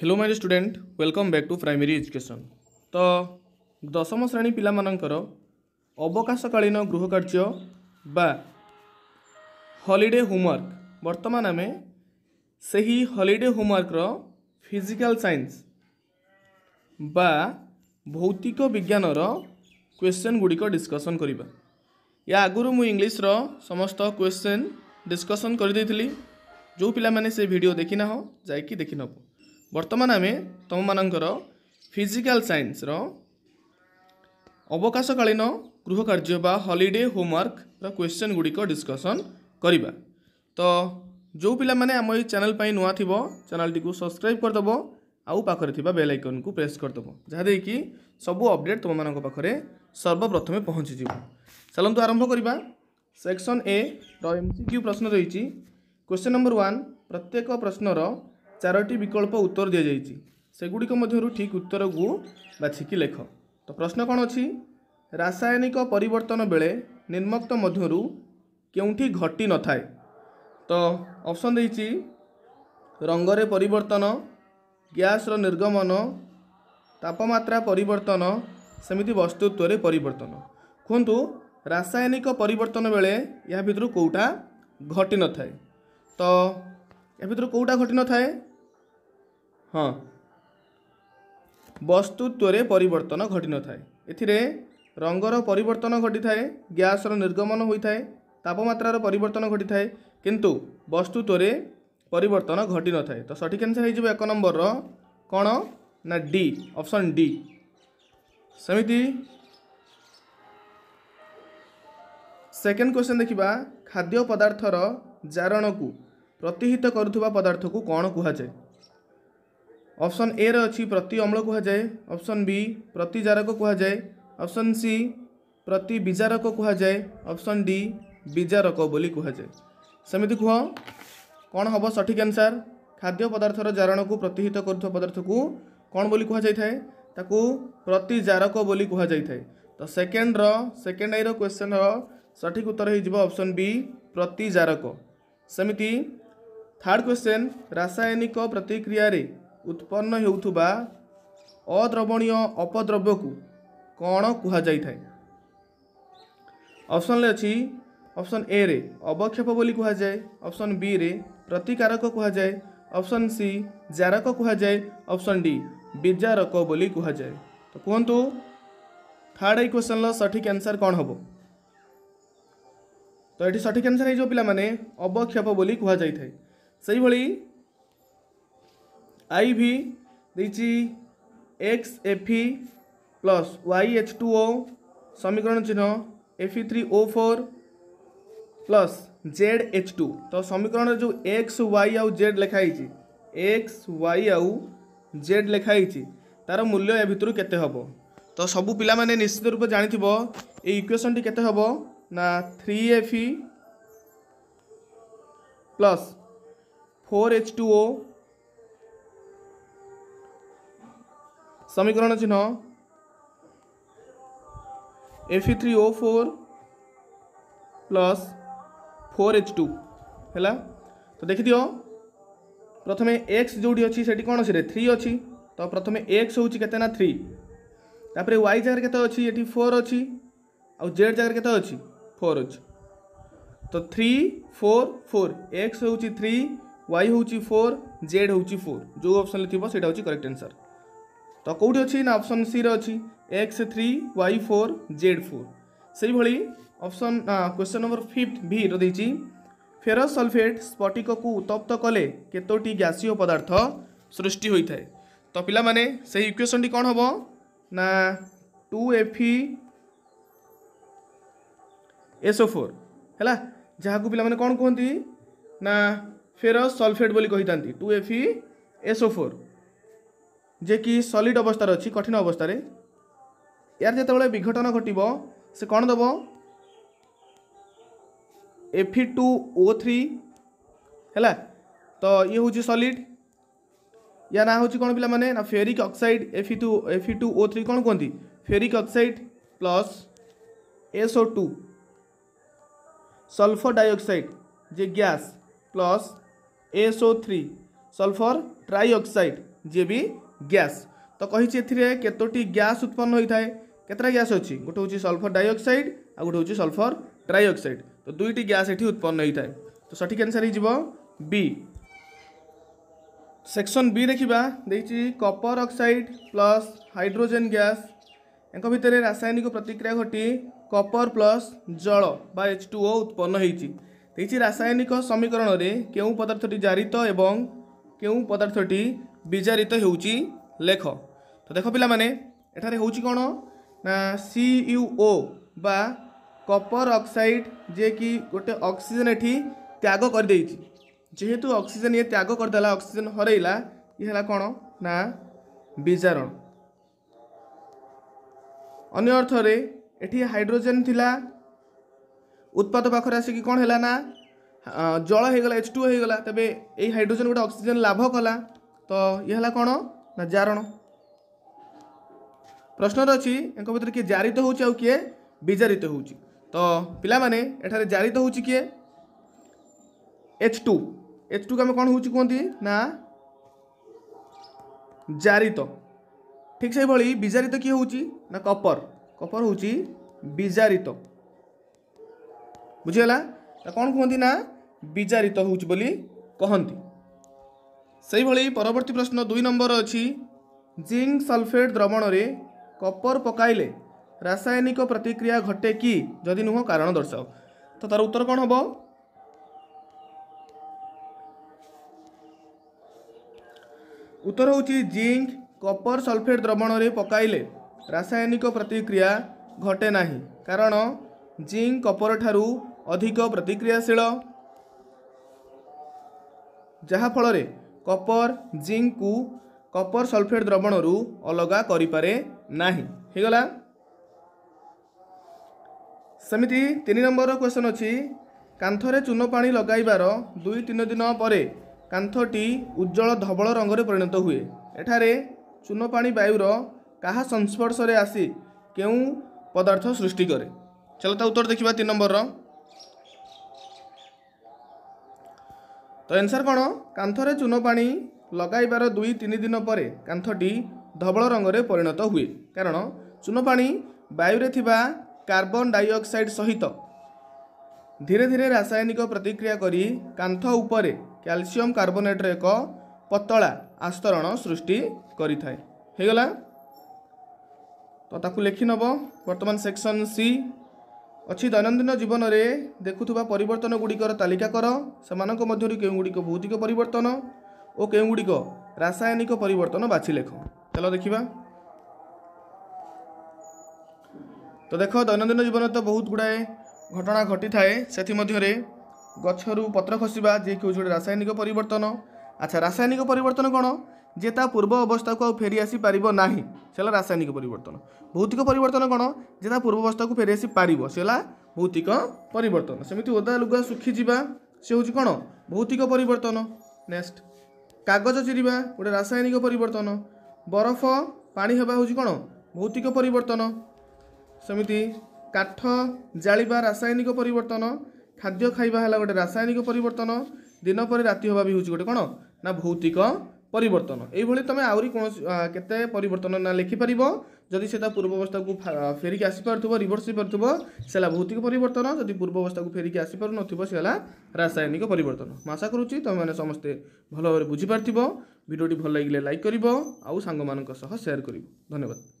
hello my student welcome back to primary education तो दशम श्रेणी पिलाମାନଙ୍କର ଅବକାଶକାଳୀନ ଗୃହକାର୍ଯ୍ୟ ବା ହଲିଡେ ହୋମୱାର୍କ ବର୍ତ୍ତମାନ ଆମେ ସେହି ହଲିଡେ ହୋମୱାର୍କର ଫିଜିକାଲ ସାଇନ୍ସ ବା ଭୌତିକ ବିଜ୍ଞାନର କ୍ୱେଶ୍ଚନ୍ ଗୁଡ଼ିକ ଡିସ୍କସନ୍ କରିବା ୟା ଆଗରୁ ମୁଁ ଇଂଲିଶର ସମସ୍ତ କ୍ୱେଶ୍ଚନ୍ ଡିସ୍କସନ୍ କରିଦେଇଥିଲି ଯେଉଁ ପିଲାମାନେ ସେ ଭିଡ଼ିଓ ଦେଖିନାହ ଯାଇକି ଦେଖିନେବ ବର୍ତ୍ତମାନ ଆମେ ତୁମମାନଙ୍କର ଫିଜିକାଲ ସାଇନ୍ସର ଅବକାଶକାଳୀନ ଗୃହକାର୍ଯ୍ୟ ବା ହଲିଡ଼େ ହୋମୱାର୍କର କ୍ୱେଶ୍ଚନ୍ ଗୁଡ଼ିକ ଡିସ୍କସନ୍ କରିବା ତ ଯେଉଁ ପିଲାମାନେ ଆମ ଏଇ ଚ୍ୟାନେଲ୍ ପାଇଁ ନୂଆ ଥିବ ଚ୍ୟାନେଲ୍ଟିକୁ ସବସ୍କ୍ରାଇବ୍ କରିଦେବ ଆଉ ପାଖରେ ଥିବା ବେଲ୍ ଆଇକନ୍କୁ ପ୍ରେସ୍ କରିଦେବ ଯାହାଦେଇକି ସବୁ ଅପଡ଼େଟ୍ ତୁମମାନଙ୍କ ପାଖରେ ସର୍ବପ୍ରଥମେ ପହଞ୍ଚିଯିବ ଚାଲନ୍ତୁ ଆରମ୍ଭ କରିବା ସେକ୍ସନ୍ ଏର ଏମ୍ ସି କ୍ୟୁ ପ୍ରଶ୍ନ ରହିଛି କ୍ୱେଶ୍ଚନ୍ ନମ୍ବର ୱାନ୍ ପ୍ରତ୍ୟେକ ପ୍ରଶ୍ନର ଚାରୋଟି ବିକଳ୍ପ ଉତ୍ତର ଦିଆଯାଇଛି ସେଗୁଡ଼ିକ ମଧ୍ୟରୁ ଠିକ୍ ଉତ୍ତରକୁ ବାଛିକି ଲେଖ ତ ପ୍ରଶ୍ନ କ'ଣ ଅଛି ରାସାୟନିକ ପରିବର୍ତ୍ତନ ବେଳେ ନିର୍ମକ୍ତ ମଧ୍ୟରୁ କେଉଁଠି ଘଟି ନଥାଏ ତ ଅପସନ୍ ଦେଇଛି ରଙ୍ଗରେ ପରିବର୍ତ୍ତନ ଗ୍ୟାସ୍ର ନିର୍ଗମନ ତାପମାତ୍ରା ପରିବର୍ତ୍ତନ ସେମିତି ବସ୍ତୁତ୍ୱରେ ପରିବର୍ତ୍ତନ କୁହନ୍ତୁ ରାସାୟନିକ ପରିବର୍ତ୍ତନ ବେଳେ ଏହା ଭିତରୁ କେଉଁଟା ଘଟିନଥାଏ ତ ଏହା ଭିତରୁ କେଉଁଟା ଘଟିନଥାଏ ହଁ ବସ୍ତୁତ୍ୱରେ ପରିବର୍ତ୍ତନ ଘଟିନଥାଏ ଏଥିରେ ରଙ୍ଗର ପରିବର୍ତ୍ତନ ଘଟିଥାଏ ଗ୍ୟାସର ନିର୍ଗମନ ହୋଇଥାଏ ତାପମାତ୍ରାର ପରିବର୍ତ୍ତନ ଘଟିଥାଏ କିନ୍ତୁ ବସ୍ତୁତ୍ୱରେ ପରିବର୍ତ୍ତନ ଘଟିନଥାଏ ତ ସଠିକ୍ ଆନ୍ସର୍ ହୋଇଯିବ ଏକ ନମ୍ବରର କ'ଣ ନା ଡି ଅପସନ୍ ଡି ସେମିତି ସେକେଣ୍ଡ କ୍ୱେଶ୍ଚନ୍ ଦେଖିବା ଖାଦ୍ୟ ପଦାର୍ଥର ଜାରଣକୁ ପ୍ରତିହିତ କରୁଥିବା ପଦାର୍ଥକୁ କ'ଣ କୁହାଯାଏ অপশন এ অছি প্রতি অম্ল কুহযায়ে অপশন বি প্রতি জারক কুহযায়ে অপশন সি প্রতি বিজারক কুহযায়ে অপশন ডি বিজারক বলি কুহযায়ে সেমিতি কুহ କ'ଣ ହେବ ସଠିକ୍ ଆନ୍ସର୍ ଖାଦ୍ୟ ପଦାର୍ଥର ଜାରଣକୁ ପ୍ରତିହିତ କରୁଥିବା ପଦାର୍ଥକୁ କ'ଣ ବୋଲି କୁହାଯାଇଥାଏ ତାକୁ ପ୍ରତିଜାରକ ବୋଲି କୁହାଯାଇଥାଏ ତ ସେକେଣ୍ଡର ସେକେଣ୍ଡ ଆଇର କ୍ୱେଶ୍ଚନ୍ର ସଠିକ୍ ଉତ୍ତର ହୋଇଯିବ ଅପସନ୍ ବି ପ୍ରତିଜାରକ ସେମିତି ଥାର୍ଡ଼ କ୍ୱେଶ୍ଚନ୍ ରାସାୟନିକ ପ୍ରତିକ୍ରିୟାରେ ଉତ୍ପନ୍ନ ହେଉଥିବା ଅଦ୍ରବଣୀୟ ଅପଦ୍ରବ୍ୟକୁ କ'ଣ କୁହାଯାଇଥାଏ ଅପସନ୍ରେ ଅଛି ଅପସନ୍ ଏରେ ଅବକ୍ଷେପ ବୋଲି କୁହାଯାଏ ଅପସନ୍ ବିରେ ପ୍ରତିକାରକ କୁହାଯାଏ ଅପସନ୍ ସି ଜାରକ କୁହାଯାଏ ଅପସନ୍ ଡି ବିଜାରକ ବୋଲି କୁହାଯାଏ ତ କୁହନ୍ତୁ ଥାର୍ଡ଼ ଏଇ କ୍ୱେଶ୍ଚନ୍ର ସଠିକ୍ ଆନ୍ସର୍ କ'ଣ ହେବ ତ ଏଠି ସଠିକ୍ ଆନ୍ସର୍ ହେଇଯିବ ପିଲାମାନେ ଅବକ୍ଷେପ ବୋଲି କୁହାଯାଇଥାଏ ସେଇଭଳି আইভি ଦେଇଛି X F E plus Y H two O সমীকরণ চিহ্ন F E three O four plus Z H two তো সমীকরণের যে এক্স ওয়াই আউ জেড লেখা হয়েছি এক্স ওয়াই আউ জেড লেখা হয়েছি তার মূল্য এ ভিতর কেতে হব তো সবু পিলা মানে নিশ্চিত রূপে জাঁথিব এই ইকুয়েশনটি কেতে হব না three F E plus four H two O समीकरण चिन्ह F three O four plus four H two है तो देखि प्रथम एक्स जोड़ी अच्छी से कौन सी थ्री अच्छी तो प्रथम एक्स होते ना थ्री तापर वाई जगह के फोर अच्छी आ जेड जगह के फोर अच्छी तो थ्री फोर फोर एक्स हो थ्री वाई हूँ फोर जेड हूँ फोर जो अप्सन लिखे से करेक्ट आंसर ତ କେଉଁଠି ଅଛି ନା ଅପସନ୍ ସିରେ ଅଛି X three Y four Z four ସେହିଭଳି ଅପସନ୍ କ୍ୱେଶ୍ଚନ୍ ନମ୍ବର ଫିଫ୍ଥ ଭିର ଦେଇଛି ଫେରସ୍ ସଲଫେଟ୍ ସ୍ଫଟିକକୁ ଉତ୍ତପ୍ତ କଲେ କେତୋଟି ଗ୍ୟାସୀୟ ପଦାର୍ଥ ସୃଷ୍ଟି ହୋଇଥାଏ ତ ପିଲାମାନେ ସେହି ଇକ୍ୱେସନ୍ଟି କ'ଣ ହେବ ନା ଟୁ ଏଫି ଏସ୍ଓ ଫୋର୍ ହେଲା ଯାହାକୁ ପିଲାମାନେ କ'ଣ କୁହନ୍ତି ନା ଫେରସ୍ ସଲଫେଟ୍ ବୋଲି କହିଥାନ୍ତି ଟୁ ଏଫି ଏସ୍ଓ ଫୋର୍ ଯେ କି ସଲିଡ଼ ଅବସ୍ଥାରେ ଅଛି କଠିନ ଅବସ୍ଥାରେ ଏହାର ଯେତେବେଳେ ବିଘଟନ ଘଟିବ ସେ କ'ଣ ଦେବ ଏଫି ଟୁ ଓ ଥ୍ରୀ ହେଲା ତ ଇଏ ହେଉଛି ସଲିଡ଼ ୟା ନାଁ ହେଉଛି କ'ଣ ପିଲାମାନେ ନା ferric oxide ଏଫି two ଏଫି two O three କ'ଣ କୁହନ୍ତି ferric oxide plus SO two sulphur dioxide जे gas plus SO three sulphur trioxide जे भी ଗ୍ୟାସ୍ ତ କହିଛି ଏଥିରେ କେତୋଟି ଗ୍ୟାସ୍ ଉତ୍ପନ୍ନ ହୋଇଥାଏ କେତେଟା ଗ୍ୟାସ୍ ଅଛି ଗୋଟେ ହେଉଛି ସଲ୍ଫର ଡାଇଅକ୍ସାଇଡ୍ ଆଉ ଗୋଟେ ହେଉଛି ସଲ୍ଫର ଟ୍ରାଇଅକ୍ସାଇଡ୍ ତ ଦୁଇଟି ଗ୍ୟାସ୍ ଏଠି ଉତ୍ପନ୍ନ ହୋଇଥାଏ ତ ସଠିକ୍ ଆନ୍ସର୍ ହେଇଯିବ ବି ସେକ୍ସନ୍ ବି ଦେଖିବା ଦେଇଛି copper oxide plus hydrogen gas ଏଙ୍କ ଭିତରେ ରାସାୟନିକ ପ୍ରତିକ୍ରିୟା ଘଟି କପର ପ୍ଲସ୍ ଜଳ ବା ଏଚ୍ ଟୁ ଓ ଉତ୍ପନ୍ନ ହୋଇଛି ଦେଇଛି ରାସାୟନିକ ସମୀକରଣରେ କେଉଁ ପଦାର୍ଥଟି ଜାରିତ ଏବଂ କେଉଁ ପଦାର୍ଥଟି ବିଜାରିତ ହେଉଛି ଲେଖ ତ ଦେଖ ପିଲାମାନେ ଏଠାରେ ହେଉଛି କ'ଣ ନା ସି ୟୁ ଓ ବା କପର ଅକ୍ସାଇଡ଼ ଯିଏକି ଗୋଟେ ଅକ୍ସିଜେନ୍ ଏଠି ତ୍ୟାଗ କରିଦେଇଛି ଯେହେତୁ ଅକ୍ସିଜେନ୍ ଇଏ ତ୍ୟାଗ କରିଦେଲା ଅକ୍ସିଜେନ୍ ହରେଇଲା ଇଏ ହେଲା କ'ଣ ନା ବିଜାରଣ ଅନ୍ୟ ଅର୍ଥରେ ଏଠି ହାଇଡ୍ରୋଜେନ୍ ଥିଲା ଉତ୍ପାଦ ପାଖରେ ଆସିକି କ'ଣ ହେଲା ନା ଜଳ ହେଇଗଲା ଏଚ୍ ଟୁ ହେଇଗଲା ତେବେ ଏଇ ହାଇଡ୍ରୋଜେନ୍ ଗୋଟେ ଅକ୍ସିଜେନ୍ ଲାଭ କଲା ତ ଇଏ ହେଲା କ'ଣ ନା ଜାରଣ ପ୍ରଶ୍ନରେ ଅଛି ଏଙ୍କ ଭିତରେ କିଏ ଜାରିତ ହେଉଛି ଆଉ କିଏ ବିଜାରିତ ହେଉଛି ତ ପିଲାମାନେ ଏଠାରେ ଜାରିତ ହେଉଛି କିଏ ଏଚ୍ ଟୁ ଏଚ୍ ଟୁକୁ ଆମେ କ'ଣ ହେଉଛି କୁହନ୍ତି ନା ଜାରିତ ଠିକ୍ ସେହିଭଳି ବିଜାରିତ କିଏ ହେଉଛି ନା କପର କପର ହେଉଛି ବିଜାରିତ ବୁଝିଗଲା କ'ଣ କୁହନ୍ତି ନା ବିଜାରିତ ହେଉଛି ବୋଲି କହନ୍ତି সেইভাবে পরবর্তী প্রশ্ন দুই নম্বর অছি জিঙ্ক সলফেট দ্রবণরে কপর পকাইলে রাসায়নিক প্রতিক্রিয়া ঘটে কি যদি নুহ কারণ দর্শাও তো তার উত্তর কণ হব উত্তর হচ্ছে জিঙ্ক কপর সলফেট দ্রবণরে পকাইলে রাসায়নিক প্রতিক্রিয়া ঘটে না কারণ জিঙ্ক কপর ঠারু অধিক প্রতিক্রিয়াশীল যাহাফଳରେ କପର ଜିଙ୍କକୁ କପର ସଲଫେଟ୍ ଦ୍ରବଣରୁ ଅଲଗା କରିପାରେ ନାହିଁ ହୋଇଗଲା ସେମିତି ତିନି ନମ୍ବରର କ୍ୱେଶ୍ଚନ୍ ଅଛି କାନ୍ଥରେ ଚୂନ ପାଣି ଲଗାଇବାର ଦୁଇ ତିନି ଦିନ ପରେ କାନ୍ଥଟି ଉଜ୍ଜଳ ଧବଳ ରଙ୍ଗରେ ପରିଣତ ହୁଏ ଏଠାରେ ଚୂନ ପାଣି ବାୟୁର କାହା ସଂସ୍ପର୍ଶରେ ଆସି କେଉଁ ପଦାର୍ଥ ସୃଷ୍ଟି କରେ ଚାଲ ତା ଉତ୍ତର ଦେଖିବା ତିନି ନମ୍ବରର ତ ଏନ୍ସର୍ କ'ଣ କାନ୍ଥରେ ଚୂନପାଣି ଲଗାଇବାର ଦୁଇ ତିନି ଦିନ ପରେ କାନ୍ଥଟି ଧବଳ ରଙ୍ଗରେ ପରିଣତ ହୁଏ କାରଣ ଚୂନପାଣି ବାୟୁରେ ଥିବା କାର୍ବନ୍ ଡାଇଅକ୍ସାଇଡ୍ ସହିତ ଧୀରେ ଧୀରେ ରାସାୟନିକ ପ୍ରତିକ୍ରିୟା କରି କାନ୍ଥ ଉପରେ କ୍ୟାଲସିୟମ୍ କାର୍ବୋନେଟ୍ର ଏକ ପତଳା ଆସ୍ତରଣ ସୃଷ୍ଟି କରିଥାଏ ହେଇଗଲା ତ ତାକୁ ଲେଖିନେବ ବର୍ତ୍ତମାନ ସେକ୍ସନ୍ ସି ଅଛି ଦୈନନ୍ଦିନ ଜୀବନରେ ଦେଖୁଥିବା ପରିବର୍ତ୍ତନ ଗୁଡ଼ିକର ତାଲିକା କର ସେମାନଙ୍କ ମଧ୍ୟରୁ କେଉଁଗୁଡ଼ିକ ଭୌତିକ ପରିବର୍ତ୍ତନ ଓ କେଉଁଗୁଡ଼ିକ ରାସାୟନିକ ପରିବର୍ତ୍ତନ ବାଛି ଲେଖ ଚାଲ ଦେଖିବା ତ ଦେଖ ଦୈନନ୍ଦିନ ଜୀବନରେ ତ ବହୁତ ଗୁଡ଼ାଏ ଘଟଣା ଘଟିଥାଏ ସେଥିମଧ୍ୟରେ ଗଛରୁ ପତ୍ର ଖସିବା ଯିଏକି ହେଉଛି ଗୋଟେ ରାସାୟନିକ ପରିବର୍ତ୍ତନ ଆଚ୍ଛା ରାସାୟନିକ ପରିବର୍ତ୍ତନ କ'ଣ ଯେ ତା ପୂର୍ବ ଅବସ୍ଥାକୁ ଆଉ ଫେରି ଆସିପାରିବ ନାହିଁ ସେ ହେଲା ରାସାୟନିକ ପରିବର୍ତ୍ତନ ଭୌତିକ ପରିବର୍ତ୍ତନ କ'ଣ ଯେ ତା ପୂର୍ବ ଅବସ୍ଥାକୁ ଫେରି ଆସିପାରିବ ସେ ହେଲା ଭୌତିକ ପରିବର୍ତ୍ତନ ସେମିତି ଓଦା ଲୁଗା ଶୁଖିଯିବା ସେ ହେଉଛି କ'ଣ ଭୌତିକ ପରିବର୍ତ୍ତନ ନେକ୍ସଟ କାଗଜ ଚିରିବା ଗୋଟେ ରାସାୟନିକ ପରିବର୍ତ୍ତନ ବରଫ ପାଣି ହେବା ହେଉଛି କ'ଣ ଭୌତିକ ପରିବର୍ତ୍ତନ ସେମିତି କାଠ ଜାଳିବା ରାସାୟନିକ ପରିବର୍ତ୍ତନ ଖାଦ୍ୟ ଖାଇବା ହେଲା ଗୋଟେ ରାସାୟନିକ ପରିବର୍ତ୍ତନ ଦିନ ପରେ ରାତି ହେବା ବି ହେଉଛି ଗୋଟେ କ'ଣ ନା ଭୌତିକ পরিবর্তন এইভাবে তুমি আহরি কোণ কেতে পরিবর্তন না লেখিপার যদি সে তা পূর্বাবস্থাকে ফেরিকি আসিপারুব রিভর্স হইপারুব সে ভৌতিক পরিবর্তন যদি পূর্বাবস্থাকে ফেরিকি আসিপারু সে রাসায়নিক পরিবর্তন মু আশা করুছি তুমি সমস্তে ভালোভাবে বুঝিপার ভিডিওটি ভাল লাগলে লাইক করব আউ সাংগ সেয়ার করব ধন্যবাদ